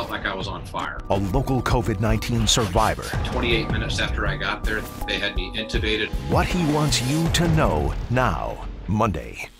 felt like I was on fire. A local COVID 19 survivor. 28 minutes after I got there, they had me intubated. What he wants you to know now, Monday.